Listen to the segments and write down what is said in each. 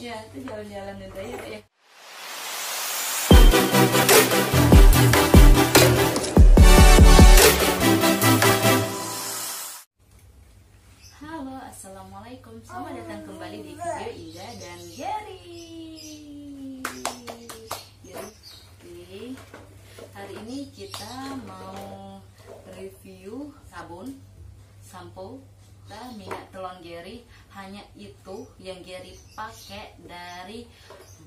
ya itu jalan-jalan itu ya ya Halo, assalamualaikum. Selamat datang kembali di video Indah dan Gary. Jadi, hari ini kita mau review sabun, sampo, minyak telon Gary. Hanya itu yang Gary pakai dari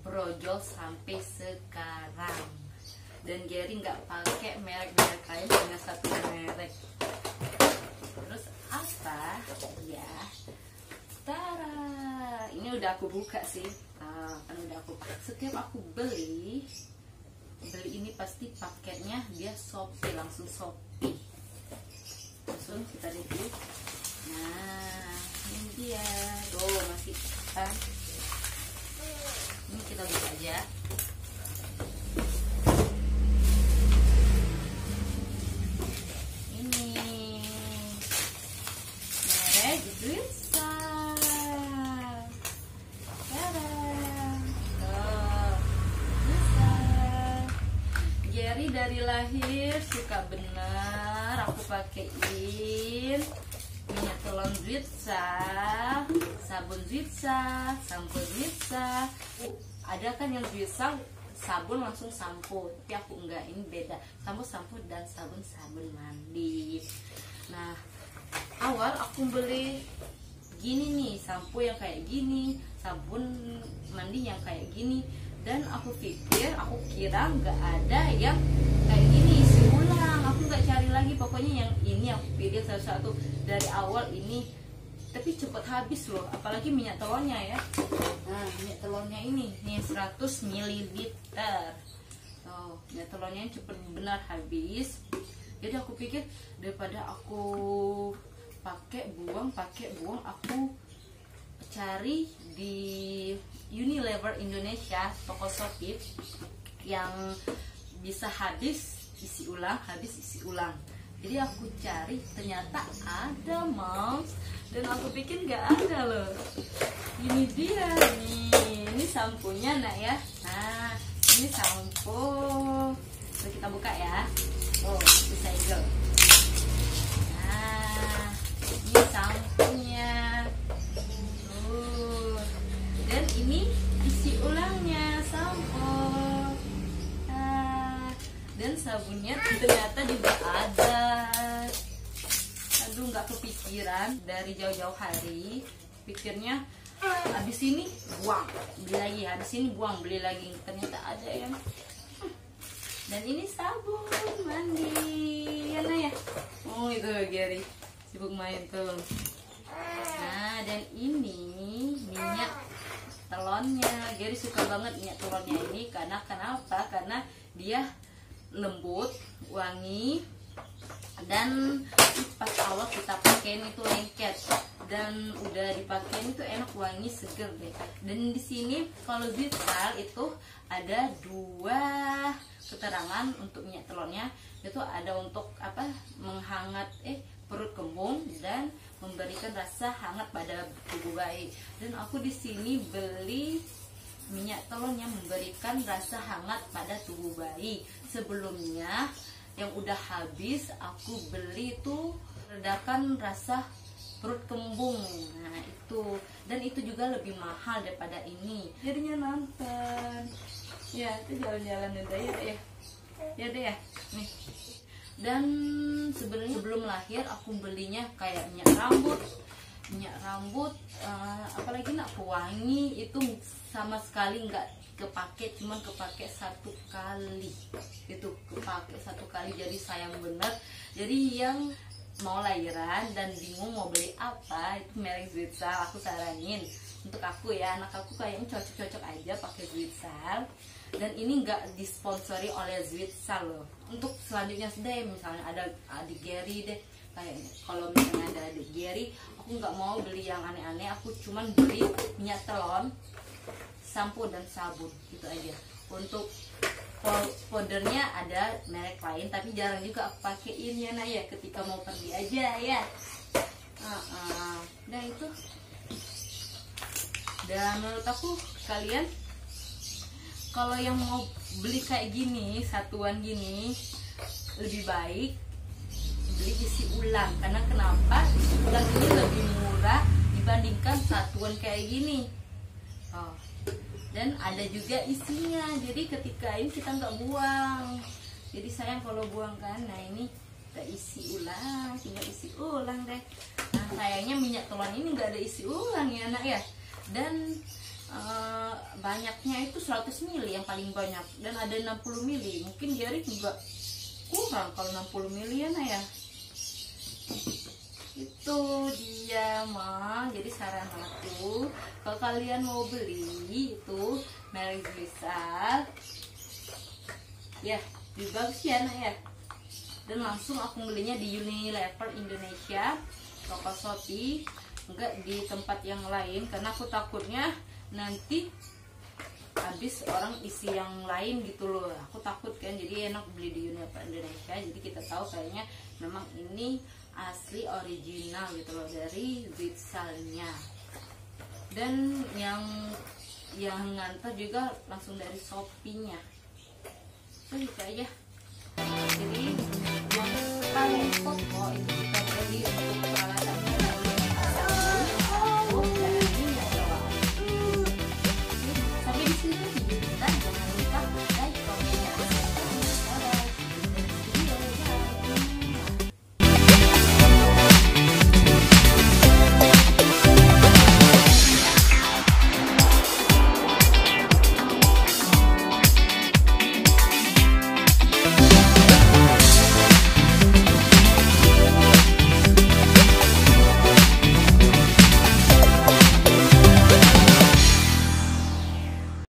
brojol sampai sekarang. Dan Gary nggak pakai merek-merek lain, hanya satu merek. Terus apa? Ya Tara. Ini udah aku buka sih. Nah, kan udah aku setiap aku beli beli ini pasti paketnya dia Shopee langsung Shopee. Langsung kita review nah ini dia. Tuh masih kan ini kita buka aja. Ini. Merek Gary dari lahir suka bener aku pakein minyak telon Zwitsa sabun Zwitsa sampo Zwitsa ada kan yang Zwitsa sabun langsung sampo tapi aku enggak ini beda. Sampo sampo dan sabun sabun mandi. Nah awal aku beli gini nih sampo yang kayak gini sabun mandi yang kayak gini dan aku pikir aku kira nggak ada yang kayak gini isi ulang. Aku nggak cari lagi. Pokoknya yang ini aku pilih satu-satu dari awal ini. Tapi cepet habis loh apalagi minyak telurnya ya. Nah minyak telurnya ini nih 100 ml oh minyak telurnya cepet benar habis. Jadi aku pikir daripada aku pakai buang pakai buang aku cari di Unilever Indonesia toko Shopee yang bisa habis isi ulang habis isi ulang. Jadi aku cari ternyata ada moms dan aku pikir nggak ada loh. Ini dia nih. Ini sampunya nak ya. Nah ini sampo. Kita buka ya. Oh bisa sabunnya ternyata juga ada. Aduh nggak kepikiran. Dari jauh-jauh hari pikirnya habis ini buang beli lagi habis ini buang beli lagi. Ternyata ada Hmm. dan ini sabun mandi. Ya nah ya? Oh itu Gary sibuk main tuh. Nah dan ini minyak telonnya. Gary suka banget minyak telonnya ini karena kenapa? Karena dia lembut wangi dan pas awal kita pakai itu lengket. Dan udah dipakai itu enak wangi seger deh. Dan di sini kalau Vital itu ada dua keterangan untuk minyak telurnya. Itu ada untuk apa? Menghangat eh perut kembung dan memberikan rasa hangat pada tubuh bayi. Dan aku di sini beli minyak telurnya memberikan rasa hangat pada tubuh bayi. Sebelumnya yang udah habis aku beli itu redakan rasa perut kembung. Nah itu. Dan itu juga lebih mahal daripada ini. Jadinya nonton. Ya itu jalan-jalan udah ya ya. Ya deh ya. Nih. Dan sebenarnya sebelum lahir aku belinya kayak minyak rambut minyak rambut eh, apalagi nak pewangi itu sama sekali nggak kepake cuman kepake satu kali. Itu kepake satu kali jadi sayang bener. Jadi yang mau lahiran dan bingung mau beli apa itu merek Zwitsal aku saranin. Untuk aku ya anak aku kayaknya cocok-cocok aja pakai Zwitsal dan ini nggak disponsori oleh Zwitsal loh. Untuk selanjutnya deh misalnya ada adik Gary deh kayaknya kalau misalnya ada adik Gary aku nggak mau beli yang aneh-aneh aku cuman beli minyak telon sampo dan sabun gitu aja. Untuk po- powdernya ada merek lain tapi jarang juga aku pakein ya nah ketika mau pergi aja ya. Nah itu. Dan menurut aku kalian kalau yang mau beli kayak gini satuan gini lebih baik beli isi ulang. Karena kenapa? Ulang ini lebih murah dibandingkan satuan kayak gini. Oh. dan ada juga isinya. Jadi ketika ini kita nggak buang. Jadi sayang kalau buang kan. Nah ini kita isi ulang. Tinggal isi ulang deh. Nah sayangnya minyak telon ini nggak ada isi ulang ya nak ya. Dan uh, banyaknya itu 100 mili yang paling banyak. Dan ada 60 mili. Mungkin jari juga kurang kalau 60 mili ya nak ya itu dia mah jadi saran aku kalau kalian mau beli itu Glisal ya lebih bagus ya nak ya. Dan langsung aku belinya di Unilever Indonesia toko Shopee. Enggak di tempat yang lain karena aku takutnya nanti habis orang isi yang lain gitu loh. Aku takut kan jadi enak beli di Unilever Indonesia. Jadi kita tahu kayaknya memang ini asli original gitu loh dari Witsalnya. Dan yang yang ngantar juga langsung dari Shopee-nya. Itu gitu aja. Jadi yang paling pokok itu kita beli